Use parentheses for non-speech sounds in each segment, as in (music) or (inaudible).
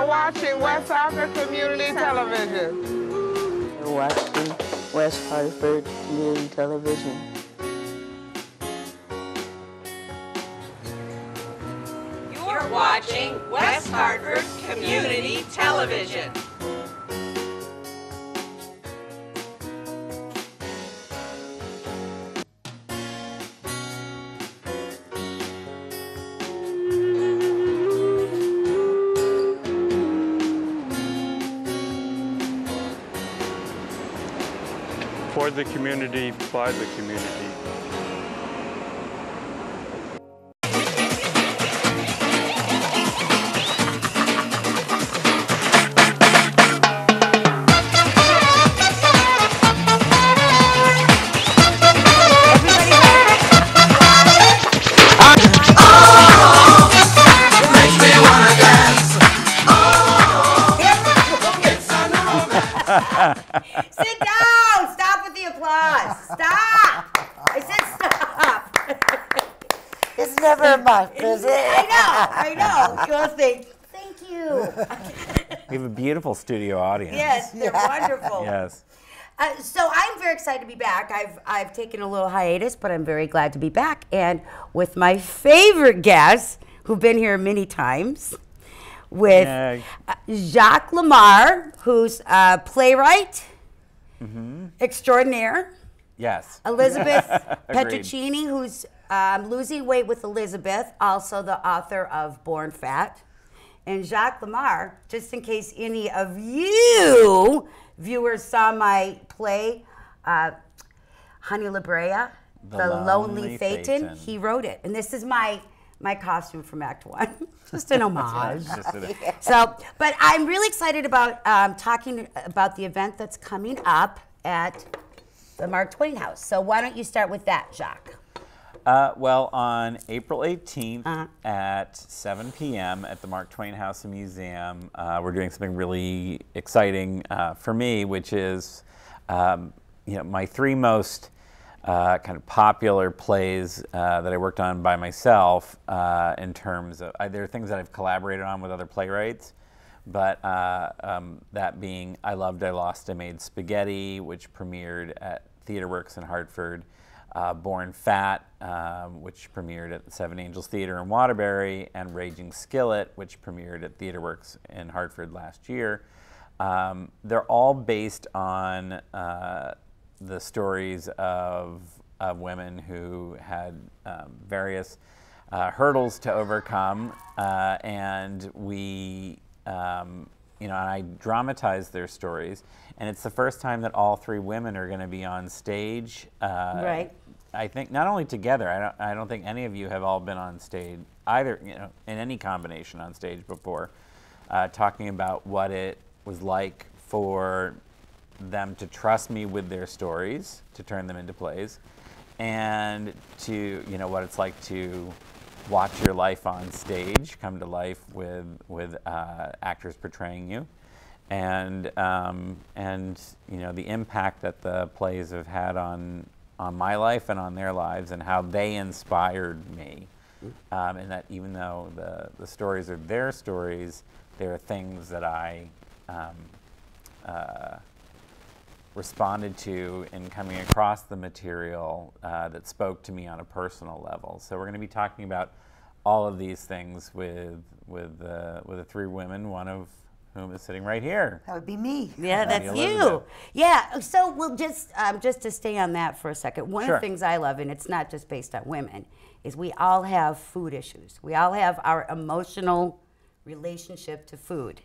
You're watching West Hartford Community Television. You're watching West Hartford Community Television. You're watching West Hartford Community Television. Community, by the community. Have a beautiful studio audience. Yes, they're wonderful. Yes. Uh, so I'm very excited to be back. I've I've taken a little hiatus, but I'm very glad to be back and with my favorite guests who've been here many times. With Yay. uh, Jacques Lamarre, who's a playwright Mm-hmm. extraordinaire. Yes. (laughs) Elizabeth Agreed. Pettruccione, who's um, losing weight with Elizabeth, also the author of Born Fat. And Jacques Lamarre, just in case any of you viewers saw my play, uh, Honey La Brea, The, The Lonely, Lonely Thetan, Thetan. he wrote it. And this is my my costume from Act One, (laughs) just an homage. Just (laughs) So, but I'm really excited about um, talking about the event that's coming up at the Mark Twain House. So why don't you start with that, Jacques? Uh, well, on April 18th Uh-huh. at 7 p.m. at the Mark Twain House and Museum, uh, we're doing something really exciting uh, for me, which is, um, you know, my three most uh, kind of popular plays uh, that I worked on by myself. Uh, in terms of, there are things that I've collaborated on with other playwrights, but uh, um, that being I Loved, I Lost, I Made Spaghetti, which premiered at TheaterWorks in Hartford, uh, Born Fat, um, which premiered at the Seven Angels Theater in Waterbury, and Raging Skillet, which premiered at TheaterWorks in Hartford last year. Um, they're all based on uh, the stories of, of women who had um, various uh, hurdles to overcome, uh, and we, um, you know, and I dramatize their stories. And it's the first time that all three women are going to be on stage. Uh, Right. I think not only together. I don't. I don't think any of you have all been on stage either. You know, in any combination on stage before, uh, talking about what it was like for them to trust me with their stories, to turn them into plays, and to you know what it's like to watch your life on stage come to life with with uh, actors portraying you, and um, and you know the impact that the plays have had on on my life and on their lives, and how they inspired me, um, and that even though the the stories are their stories, there are things that I um, uh, responded to in coming across the material uh, that spoke to me on a personal level. So we're going to be talking about all of these things with with uh, with the three women, one of whom is sitting right here. That would be me. Yeah, that's be you. Yeah. So we'll just um, just to stay on that for a second. One Sure. of the things I love, and it's not just based on women, is we all have food issues. We all have our emotional relationship to food.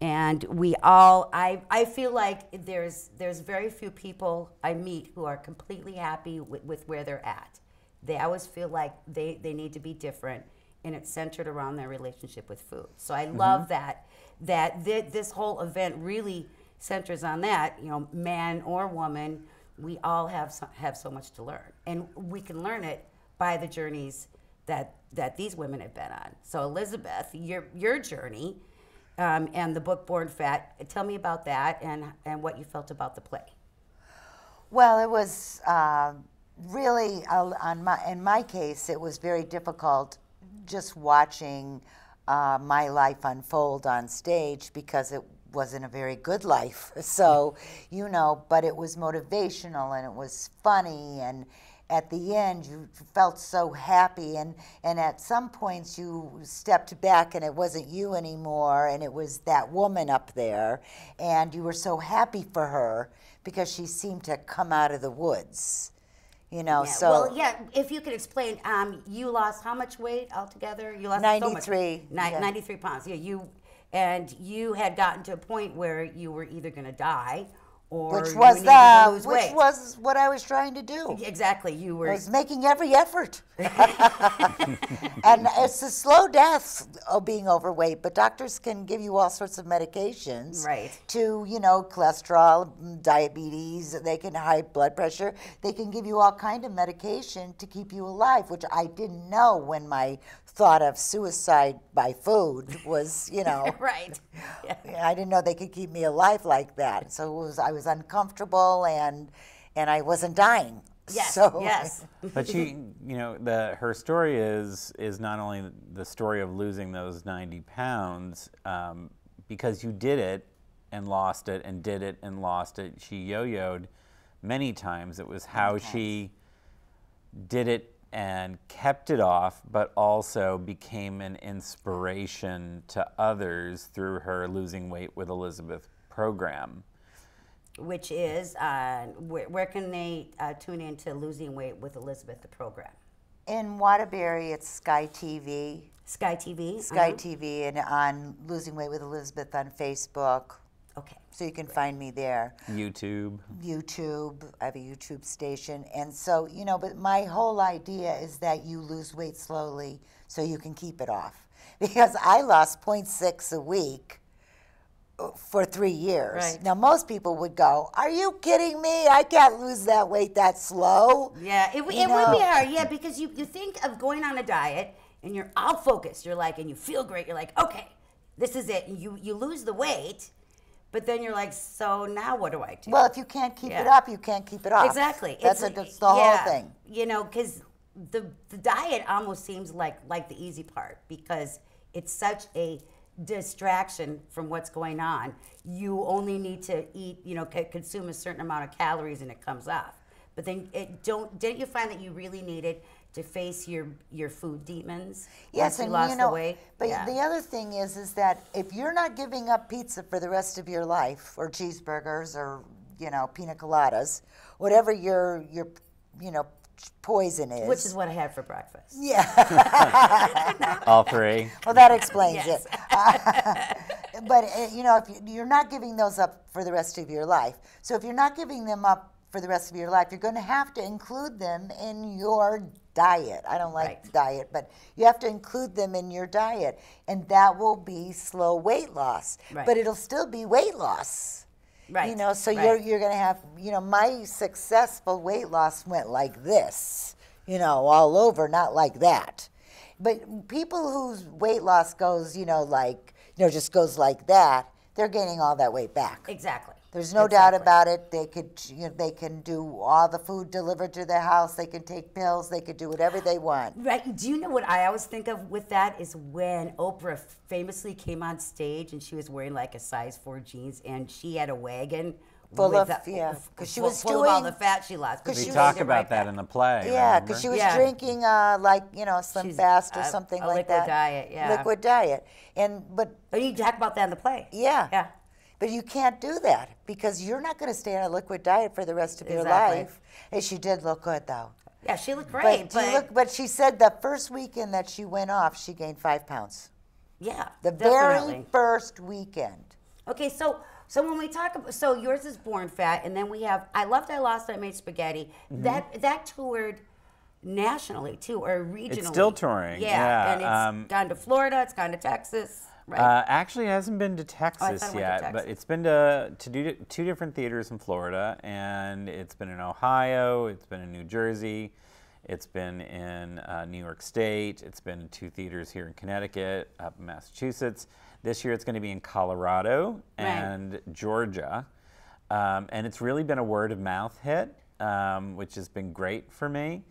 And we all, I, I feel like there's, there's very few people I meet who are completely happy with, with where they're at. They always feel like they, they need to be different, and it's centered around their relationship with food. So I love that, that thi- this whole event really centers on that. You know, man or woman, we all have so, have so much to learn, and we can learn it by the journeys that that these women have been on. So Elizabeth, your your journey, um, and the book Born Fat. Tell me about that and and what you felt about the play. Well, it was uh, really uh, on my in my case, it was very difficult just watching uh, my life unfold on stage because it wasn't a very good life. (laughs) So, you know, but it was motivational and it was funny and at the end you felt so happy and and at some points you stepped back and it wasn't you anymore and it was that woman up there and you were so happy for her because she seemed to come out of the woods. You know, Yeah, so well, yeah. If you could explain, um, you lost how much weight altogether? You lost so 93, Ni- yeah. Ninety-three pounds. Yeah, you and you had gotten to a point where you were either going to die which was the uh, which weight. was what I was trying to do. exactly you I were. was making every effort. (laughs) (laughs) and it's a slow death of being overweight, but doctors can give you all sorts of medications. Right. To, you know, cholesterol, diabetes, they can high blood pressure. They can give you all kind of medication to keep you alive, which I didn't know when my thought of suicide by food was, you know, (laughs) right. Yeah. I didn't know they could keep me alive like that. So it was I was uncomfortable and and I wasn't dying. Yes. So yes. (laughs) But she, you know, the her story is is not only the story of losing those 90 pounds, um, because you did it and lost it and did it and lost it. She yo-yoed many times. It was how she did it and kept it off, but also became an inspiration to others through her losing weight with Elizabeth program. Which is uh, where, where can they uh, tune in to losing weight with Elizabeth the program? In Waterbury, it's Sky TV, Sky TV. Sky uh-huh. TV, and on Losing Weight with Elizabeth on Facebook. Okay. So you can find me there. YouTube. YouTube, I have a YouTube station. And so, you know, but my whole idea is that you lose weight slowly so you can keep it off. (laughs) Because I lost 0.6 a week uh, for three years. Right. Now, most people would go, Are you kidding me? I can't lose that weight that slow. Yeah, it, it would be hard. Yeah, because you, you think of going on a diet and you're all focused. You're like, and you feel great. You're like, okay, this is it. And you, you lose the weight, but then you're like, so now what do I do? Well, if you can't keep it up, you can't keep it off. exactly. That's, It's- a, that's the whole thing. You know, because the, the diet almost seems like, like the easy part because it's such a distraction from what's going on. You only need to eat, you know, consume a certain amount of calories and it comes off. But then it don't didn't you find that you really needed to face your your food demons Yes, once you and lost you know, the weight? but Yeah. the other thing is, is that if you're not giving up pizza for the rest of your life, or cheeseburgers, or you know, pina coladas, whatever your your you know poison is, which is what I had for breakfast. Yeah. (laughs) All three. well, that explains Yes. it. (laughs) but uh, you know, if you're not giving those up for the rest of your life, so if you're not giving them up for the rest of your life, you're going to have to include them in your diet. I don't like Right. diet, but you have to include them in your diet, and that will be slow weight loss. Right. But it'll still be weight loss. Right. You know, so right. you're you're going to have, you know, my successful weight loss went like this, you know, all over, not like that. But people whose weight loss goes, you know, like, you know, just goes like that, they're gaining all that weight back. Exactly. There's no doubt Exactly. about it. They could, you know, they can do all the food delivered to their house. They can take pills. They could do whatever they want. Right. Do you know what I always think of with that is when Oprah famously came on stage and she was wearing like a size four jeans and she had a wagon Full with of- the- yeah, 'cause she full- was full of all doing- the fat she lost. but 'cause We she she talk about right that back. in the play. Yeah, because she was Yeah. drinking uh, like you know Slim She's, fast or uh, something a like liquid that. diet, yeah. Liquid diet, and but Oh, you talk about that in the play. yeah, Yeah. But you can't do that because you're not going to stay on a liquid diet for the rest of your Exactly. life. And she did look good though. Yeah, she looked great, do but, look, but she said the first weekend that she went off, she gained five pounds. yeah, The definitely. very first weekend. Okay, so so when we talk about so yours is born fat, and then we have I loved I lost I made spaghetti. Mm-hmm. That that toured nationally too, or regionally. It's still touring, Yeah, yeah, and it's um, gone to Florida. It's gone to Texas. Right. Uh, actually, it hasn't been to Oh, Texas it went to yet, Texas. but it's been to, to do, two different theaters in Florida, and it's been in Ohio, it's been in New Jersey, it's been in uh, New York State, it's been in two theaters here in Connecticut, up in Massachusetts. This year it's going to be in Colorado Right. and Georgia, um, and it's really been a word of mouth hit, um, which has been great for me.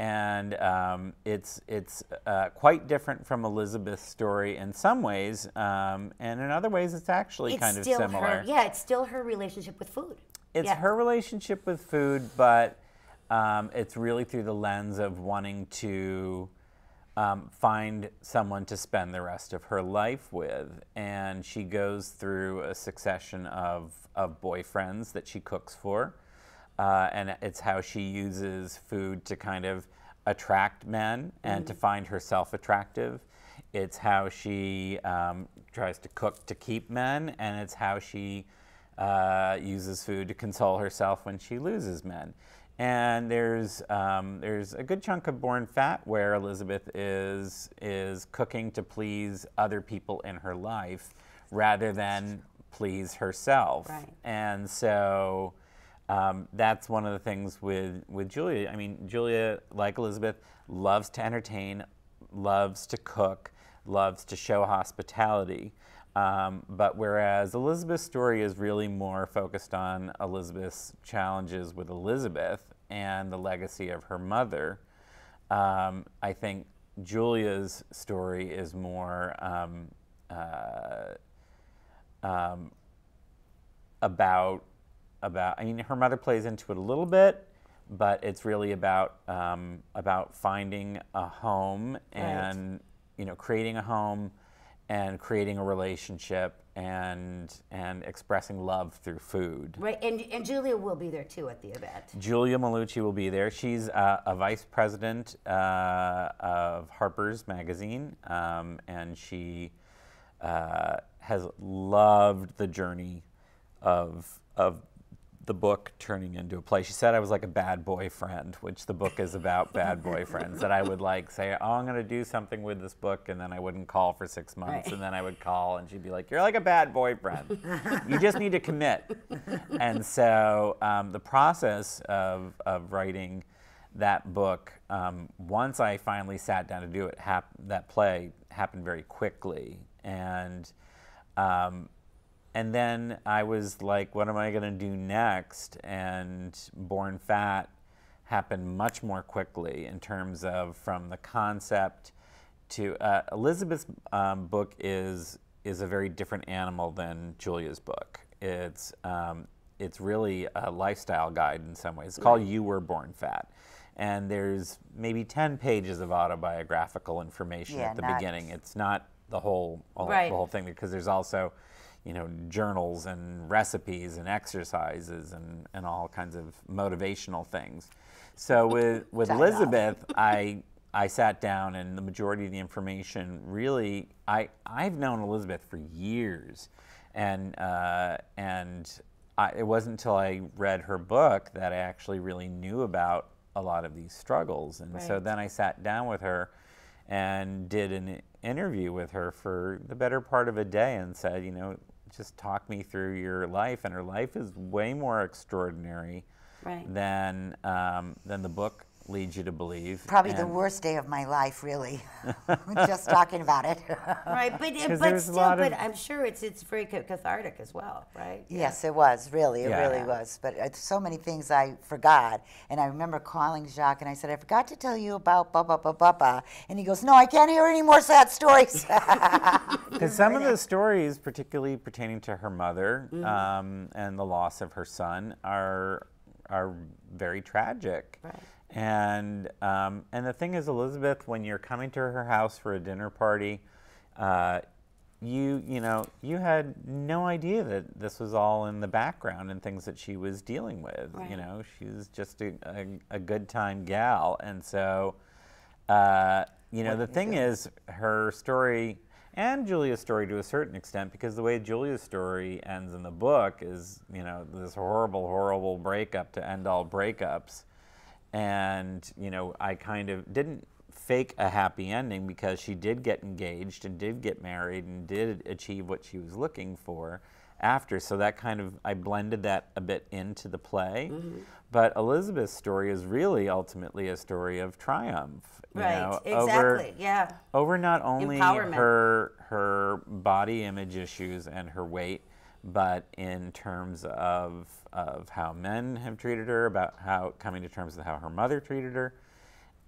And um, it's it's uh, quite different from Elizabeth's story in some ways, um, and in other ways, it's actually it's kind of similar. her. Yeah, it's still her relationship with food. It's yeah. her relationship with food, but um, it's really through the lens of wanting to um, find someone to spend the rest of her life with. And she goes through a succession of, of boyfriends that she cooks for. Uh, and it's how she uses food to kind of attract men and to find herself attractive. It's how she um, tries to cook to keep men, and it's how she uh, uses food to console herself when she loses men. And there's um, there's a good chunk of Born Fat where Elizabeth is is cooking to please other people in her life rather than please herself. Right. And so um, that's one of the things with with Julia. I mean, Julia, like Elizabeth, loves to entertain, loves to cook, loves to show hospitality. Um, but whereas Elizabeth's story is really more focused on Elizabeth's challenges with Elizabeth and the legacy of her mother, um, I think Julia's story is more um, uh, um, about about. I mean, her mother plays into it a little bit, but it's really about um, about finding a home and you know creating a home and creating a relationship and and expressing love through food. Right, and, and Julia will be there too at the event. Julia Melucci will be there. She's uh, a vice president uh, of Harper's Magazine, um, and she uh, has loved the journey of of the book turning into a play. She said I was like a bad boyfriend, which the book is about (laughs) bad boyfriends. That I would like say, oh, I'm going to do something with this book, and then I wouldn't call for six months, Right. and then I would call, and she'd be like, "You're like a bad boyfriend. you just need to commit." (laughs) And so um, the process of of writing that book, um, once I finally sat down to do it, hap- that play happened very quickly, and um, and then I was like, what am I going to do next? And Born Fat happened much more quickly in terms of from the concept to uh, Elizabeth's um, book is is a very different animal than Julia's book. It's um, it's really a lifestyle guide in some ways. It's called You Were Born Fat. And there's maybe 10 pages of autobiographical information Yeah, at the beginning. It's not the whole, whole Right. the whole thing because there's also, you know, journals and recipes and exercises and, and all kinds of motivational things. So (laughs) with with Elizabeth, (laughs) I I sat down and the majority of the information really I I've known Elizabeth for years, and uh, and I, it wasn't until I read her book that I actually really knew about a lot of these struggles, and so then I sat down with her and did an interview with her for the better part of a day and said, you know, just talk me through your life. And her life is way more extraordinary Right. than um, than the book leads you to believe. Probably the worst day of my life, really. (laughs) (laughs) Just talking about it. (laughs) Right, but, 'Cause but still, but I'm sure it's it's very cathartic as well, right? Yes, it was really. It Yeah. really was. But uh, so many things I forgot, and I remember calling Jacques and I said, "I forgot to tell you about ba ba ba ba ba," and he goes, "No, I can't hear any more sad stories." Because some of the stories, particularly pertaining to her mother Mm-hmm. um, and the loss of her son, are are very tragic. Right. And um, and the thing is, Elizabeth, when you're coming to her house for a dinner party, uh, you you know you had no idea that this was all in the background and things that she was dealing with. Right. You know, she was just a, a, a good time gal, and so uh, you know the thing is, her story and Julia's story to a certain extent, because the way Julia's story ends in the book is you know this horrible, horrible breakup to end all breakups and you know i kind of didn't fake a happy ending because she did get engaged and did get married and did achieve what she was looking for after. So that kind of i blended that a bit into the play. Mm-hmm. But elizabeth's story is really ultimately a story of triumph you Right, know, exactly. over, yeah. over not only her her body image issues and her weight, but in terms of of how men have treated her, about how coming to terms with how her mother treated her,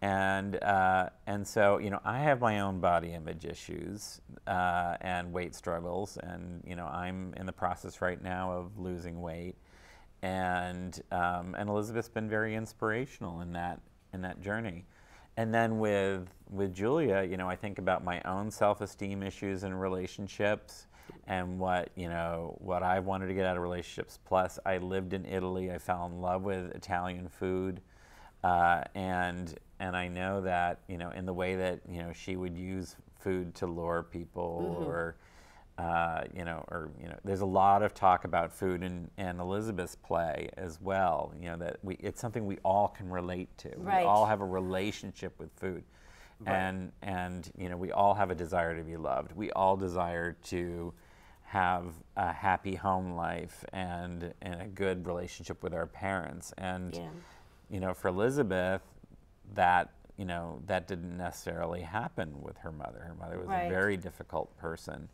And uh, and so you know I have my own body image issues uh, and weight struggles, and you know I'm in the process right now of losing weight, and um, and Elizabeth's been very inspirational in that in that journey. And then with with Julia, you know, I think about my own self-esteem issues and relationships and what, you know, what I wanted to get out of relationships. Plus, I lived in Italy. I fell in love with Italian food. Uh, and and I know that, you know, in the way that, you know, she would use food to lure people or uh, you know, or you know, there's a lot of talk about food in, in Elizabeth's play as well. You know that we it's something we all can relate to. Right. We all have a relationship with food, and and you know we all have a desire to be loved. We all desire to have a happy home life and and a good relationship with our parents. And Yeah. you know, for Elizabeth, that you know that didn't necessarily happen with her mother. Her mother was Right. a very difficult person,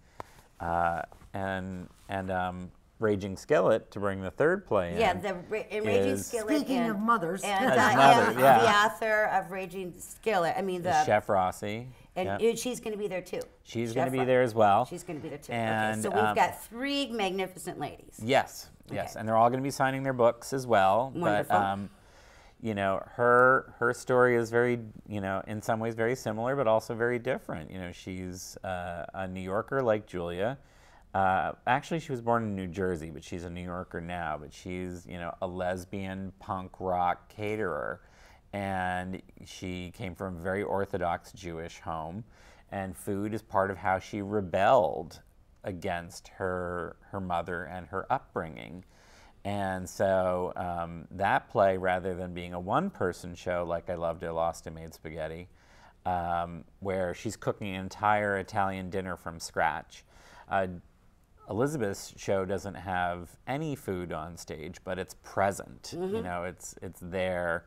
uh, and and um, Raging Skillet to bring the third play in. Yeah, the Ra- in Raging is- Skillet. Speaking and, of mothers. and uh, mother, and yeah. the author of Raging Skillet. I mean the Chef Rossi. and Yep. she's going to be there too. She's going to be there as well. She's going to be there too. And, okay, so we've um, got three magnificent ladies. Yes, yes, Okay. and they're all going to be signing their books as well. Wonderful. But um, you know, her her story is very, you know, in some ways very similar, but also very different. You know, she's uh, a New Yorker like Julia. Uh, actually, she was born in New Jersey, but she's a New Yorker now. But she's, you know, a lesbian punk rock caterer, and she came from a very Orthodox Jewish home, and food is part of how she rebelled against her her mother and her upbringing. And so um, that play, rather than being a one-person show like I loved it, Lost and Made Spaghetti, um, where she's cooking an entire Italian dinner from scratch. Uh, Elizabeth's show doesn't have any food on stage, but it's present. You know, it's it's there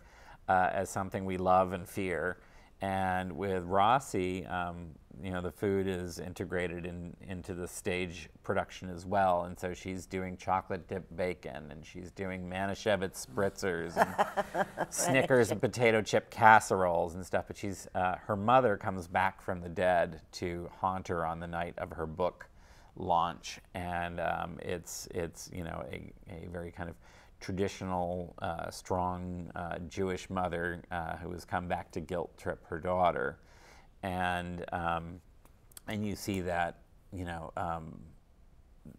uh, as something we love and fear. And with Rossi, um, you know, the food is integrated in, into the stage production as well. And so she's doing chocolate dipped bacon, and she's doing Manischewitz spritzers, and (laughs) Snickers and potato chip casseroles and stuff. But she's uh, her mother comes back from the dead to haunt her on the night of her book launch, and um, it's it's you know a, a very kind of traditional, uh, strong uh, Jewish mother uh, who has come back to guilt trip her daughter, and um, and you see that you know um,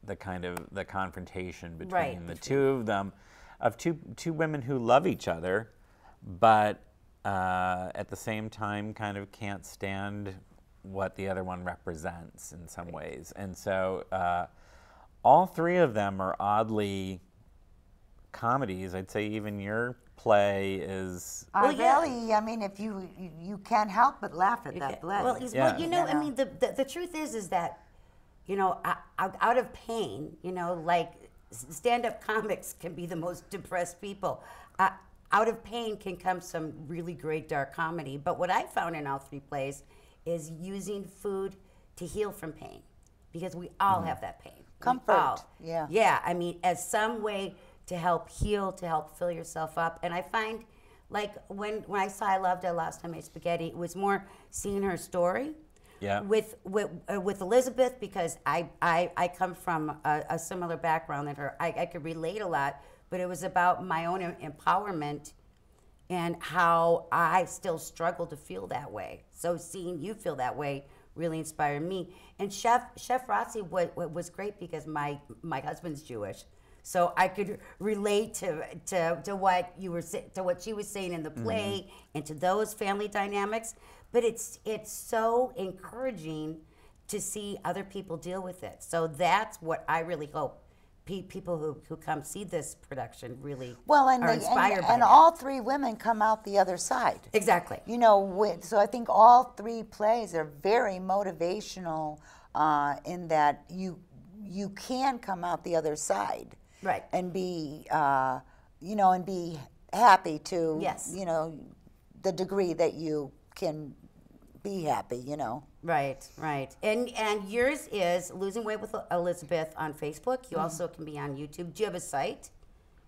the kind of the confrontation between Right, the two of them, of two two women who love each other, but uh, at the same time kind of can't stand what the other one represents in some ways, and so uh, all three of them are oddly comedies. I'd say even your play is I Well, yeah. really, I mean, if you, you you can't help but laugh at that play. Well, Yeah. well, you know, I mean, the, the, the truth is, is that, you know, out, out of pain, you know, like stand up (laughs) comics can be the most depressed people. Uh, out of pain can come some really great dark comedy. But what I found in all three plays is using food to heal from pain because we all have that pain. Comfort, yeah. Yeah, I mean, as some way to help heal, to help fill yourself up. And I find, like, when, when I saw I Loved It Last Time I Ate Spaghetti, it was more seeing her story. Yeah. With with, uh, with Elizabeth, because I, I, I come from a, a similar background than her, I, I could relate a lot, but it was about my own em- empowerment and how I still struggle to feel that way. So seeing you feel that way really inspired me. And Chef Chef Rossi was, was great because my my husband's Jewish, so I could relate to to, to what you were to what she was saying in the mm-hmm. play and to those family dynamics. But it's it's so encouraging to see other people deal with it. So that's what I really hope. Pe- People who, who come see this production really well, and, are they, inspired and, and all three women come out the other side. exactly. You know, with, so I think all three plays are very motivational uh, in that you you can come out the other side, Right. And be, uh, you know, and be happy to, Yes. you know, the degree that you can be happy. You know. Right, right. And and yours is losing weight with Elizabeth on Facebook. You also can be on YouTube. Do you have a site?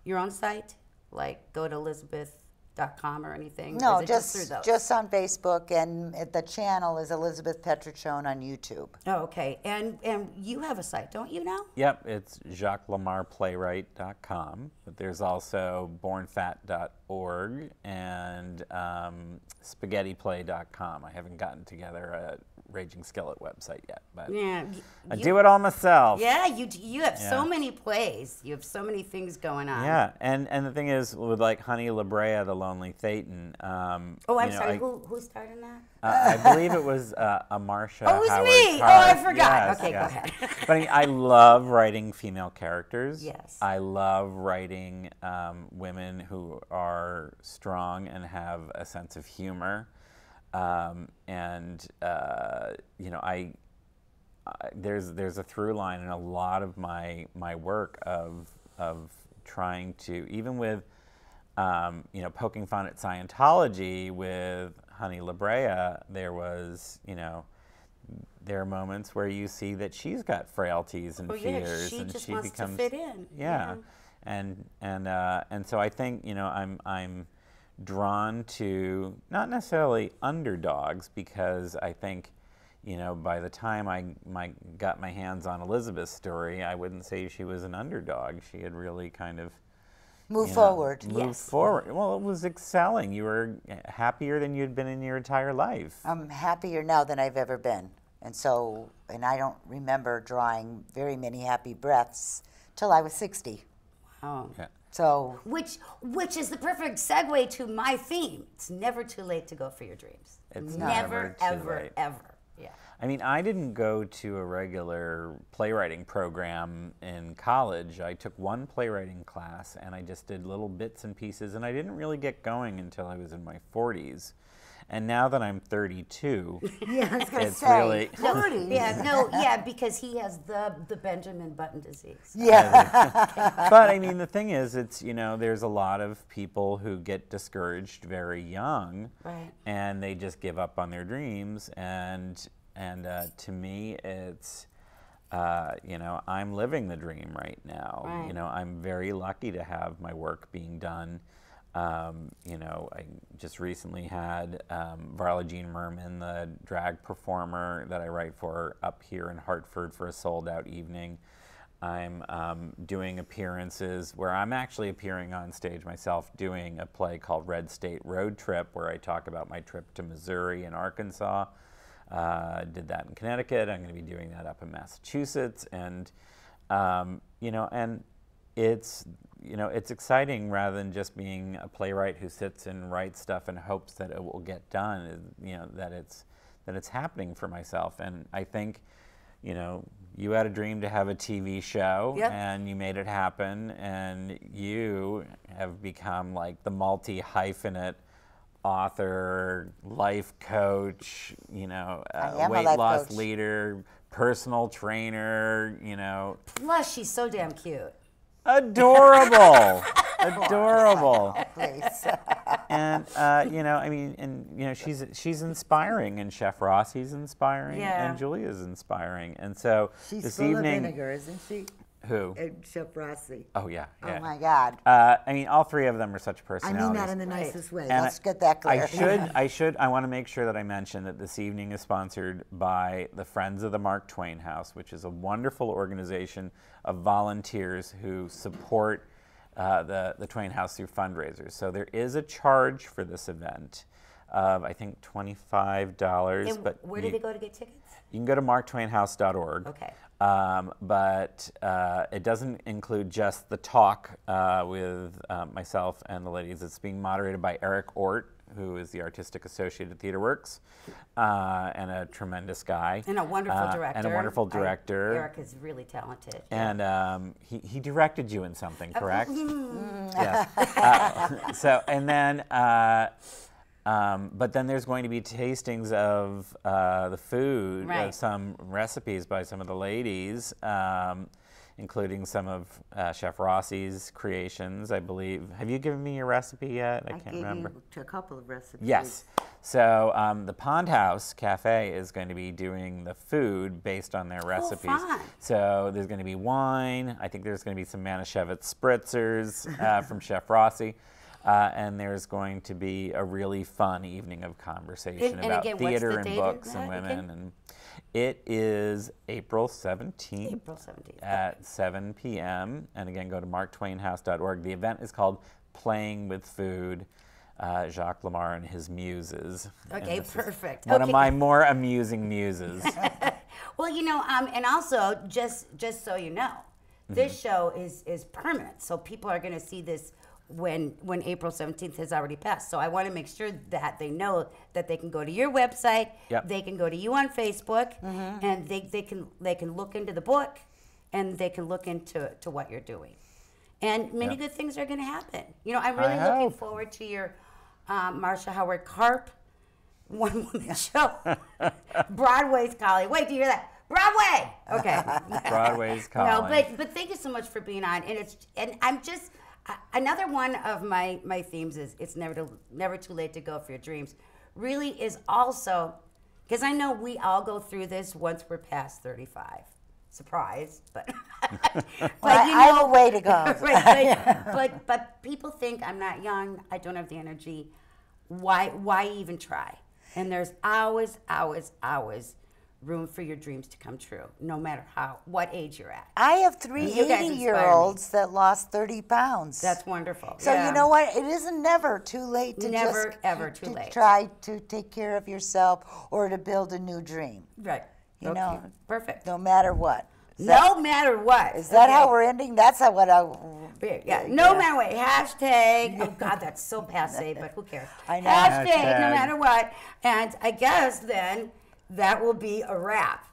Your own site? Like go to Elizabeth or anything? No, is it just through those? just on Facebook, and the channel is Elizabeth Pettruccione on YouTube. Oh, okay. And and you have a site, don't you now? Yep, it's jacqueslamarreplaywright.com, but there's also bornfat.org and um, spaghettiplay.com. I haven't gotten together a Raging Skillet website yet, but Yeah. y- I you- do it all myself. Yeah, you you have so many plays. You have so many things going on. Yeah, and, and the thing is, with like Honey La Brea, the Lonely Thetan. Um, Oh, I'm you know, sorry. I, who who started that? uh, I believe it was uh, a Marsha. Oh, it was Howard me. Oh, I forgot. Yes, Okay, go ahead. but I, mean, I love writing female characters. Yes. I love writing um, women who are strong and have a sense of humor. Um, and uh, you know, I, I there's there's a through line in a lot of my my work of of trying to even with um, you know poking fun at Scientology with Honey La Brea, there was you know there are moments where you see that she's got frailties and Oh, yeah, fears, she and she becomes fit in, Yeah, yeah. and and uh, and so I think you know I'm I'm drawn to not necessarily underdogs because I think you know by the time I my got my hands on Elizabeth's story, I wouldn't say she was an underdog. She had really kind of Move you know, forward. Move Yes. forward. Well, it was excelling. You were happier than you'd been in your entire life. I'm happier now than I've ever been. And so, and I don't remember drawing very many happy breaths till I was 60. Oh. Yeah. So, Which which is the perfect segue to my theme. It's never too late to go for your dreams. It's never, ever, late. ever. Yeah. I mean, I didn't go to a regular playwriting program in college. I took one playwriting class and I just did little bits and pieces, and I didn't really get going until I was in my 40s. And now that I'm 32, yeah, I was going to it's say, really. (laughs) No, yeah, no, yeah, because he has the the Benjamin Button disease. Yeah. but I mean, the thing is, it's, you know, there's a lot of people who get discouraged very young. Right. And they just give up on their dreams. And, and uh, to me, it's, uh, you know, I'm living the dream right now. Right. You know, I'm very lucky to have my work being done. Um, you know, I just recently had um, Varla Jean Merman, the drag performer that I write for, up here in Hartford for a sold out evening. I'm um, doing appearances where I'm actually appearing on stage myself doing a play called Red State Road Trip, where I talk about my trip to Missouri and Arkansas. Uh, did that in Connecticut. I'm going to be doing that up in Massachusetts, and um, you know, and it's you know, it's exciting rather than just being a playwright who sits and writes stuff and hopes that it will get done. You know, that it's that it's happening for myself, and I think you know, you had a dream to have a TV show Yep. and you made it happen and you have become like the multi hyphenate author, life coach, you know, uh, weight loss coach. leader, personal trainer, you know, Plus, she's so damn cute. Adorable. (laughs) adorable. And uh, you know, I mean, and you know, she's she's inspiring, and Chef Rossi's inspiring, Yeah. and Julia's inspiring, and so She's this full evening, of vinegar, isn't she? Who? And Chef Rossi. Oh yeah, yeah. Oh my God. Uh, I mean, all three of them are such personalities. I mean that in the nicest way. And Let's I- get that clear. (laughs) I should, I should, I want to make sure that I mention that this evening is sponsored by the Friends of the Mark Twain House, which is a wonderful organization of volunteers who support uh, the, the Twain House through fundraisers. So there is a charge for this event of, I think, $25. But where you, do they go to get tickets? you can go to marktwainhouse.org. Okay. Um, but uh, it doesn't include just the talk uh, with uh, myself and the ladies. It's being moderated by Eric Ort, who is the artistic associate at TheaterWorks, uh, and a tremendous guy. And a wonderful Uh, director. And a wonderful I- director. Eric is really talented. And um, he, he directed you in something, correct? mm. yes. (laughs) Uh, so, and then, uh, um, but then there's going to be tastings of uh, the food, Right. of some recipes by some of the ladies, um, including some of uh, Chef Rossi's creations, I believe. Have you given me your recipe yet? I, I can't gave remember. a couple of recipes. Yes. So um, the Pond House Cafe is going to be doing the food based on their recipes. fun. So there's going to be wine. I think there's going to be some Manischewitz spritzers uh, from Chef Rossi. Uh, and there's going to be a really fun evening of conversation And- and about again, theater the and books and women. again? And it is April 17th April 17th. at 7 p.m. And again, go to marktwainhouse.org. The event is called Playing with Food. Uh, Jacques Lamarre and his muses. Okay, perfect. One Okay. of my more amusing muses. (laughs) Well, you know, um, and also just just so you know, this show is is permanent. So people are going to see this when when April seventeenth has already passed. So I want to make sure that they know that they can go to your website. Yep. They can go to you on Facebook, and they, they can they can look into the book, and they can look into to what you're doing, and many Yep. good things are going to happen. You know, I'm really looking hope. forward to your um, Marsha Howard Karp (laughs) one woman show. (laughs) Broadway's calling. Wait, do you hear that? Broadway. Okay. (laughs) Broadway's calling. no, but but thank you so much for being on. And it's and I'm just another one of my my themes is it's never to, never too late to go for your dreams. Really is also because I know we all go through this once we're past 35. Surprise, but (laughs) but I- I have a way to go. (laughs) right, but, (laughs) but but people think I'm not young. I don't have the energy. Why why even try? And there's always always always room for your dreams to come true, no matter how what age you're at. I have three You guys 80 inspire year olds that lost 30 pounds. That's wonderful. so Yeah. you know what? It isn't never too late to Never, just ever too to late. try to take care of yourself or to build a new dream, Right. You Okay, know, Perfect. no matter what. Is no matter what. Is That, is that how we're ending? That's how what I. Yeah, no matter what. Hashtag. Oh (laughs) God, that's so passe, but who cares? I know. Hashtag, Hashtag. no matter what. And I guess then that will be a wrap.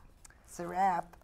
It's a wrap.